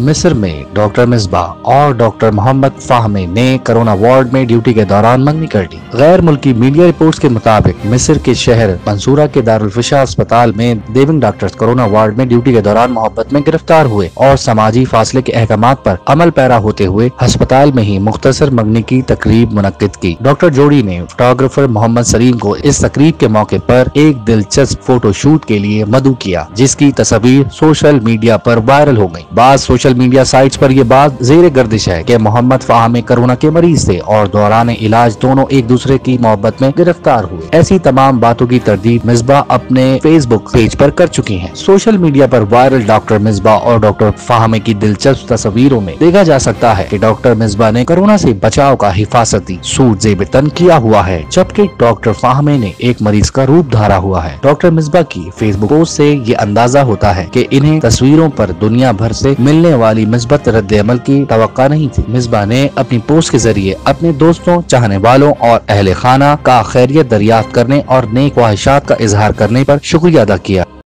मिस्र में डॉक्टर मिसबा और डॉक्टर मोहम्मद फाहमे ने कोरोना वार्ड में ड्यूटी के दौरान मंगनी कर दी गैर मुल्की मीडिया रिपोर्ट्स के मुताबिक मिस्र के शहर मंसूरा के दारुलफिशा अस्पताल में देविंग डॉक्टर्स कोरोना वार्ड में ड्यूटी के दौरान मोहब्बत में गिरफ़्तार हुए और समाजी फासले के अहकाम पर अमल पैरा होते हुए अस्पताल में ही मुख्तसर मंगनी की तकरीब मुनद की। डॉक्टर जोड़ी ने फोटोग्राफर मोहम्मद सलीम को इस तकरीब के मौके पर एक दिलचस्प फ़ोटो शूट के लिए मदु किया, जिसकी तस्वीर सोशल मीडिया पर वायरल हो गई बाद सोशल मीडिया साइट्स पर यह बात जेर गर्दिश है कि मोहम्मद फाहमी कोरोना के मरीज़ थे और दौरान इलाज दोनों एक दूसरे की मोहब्बत में गिरफ़्तार हुए। ऐसी तमाम बातों की तरदीब मिसबा अपने फेसबुक पेज पर कर चुकी है। सोशल मीडिया पर वायरल डॉक्टर मिसबा और डॉक्टर फाहमे की दिलचस्प तस्वीरों में देखा जा सकता है की डॉक्टर मिसबा ने कोरोना ऐसी बचाव का हिफाजती सूट जेब तन किया हुआ है, जबकि डॉक्टर फाहमे ने एक मरीज़ का रूप धारा हुआ है। डॉक्टर मिसबा की फेसबुक पोस्ट से ये अंदाज़ा होता है कि इन्हें तस्वीरों पर दुनिया भर से मिलने वाली मिसबत रद्द अमल की तो नहीं थी। मिसबा ने अपनी पोस्ट के ज़रिए अपने दोस्तों, चाहने वालों और अहल खाना का खैरियत दरियाफ्त करने और नेक ख्वाहिशात का इजहार करने आरोप शुक्रिया अदा किया।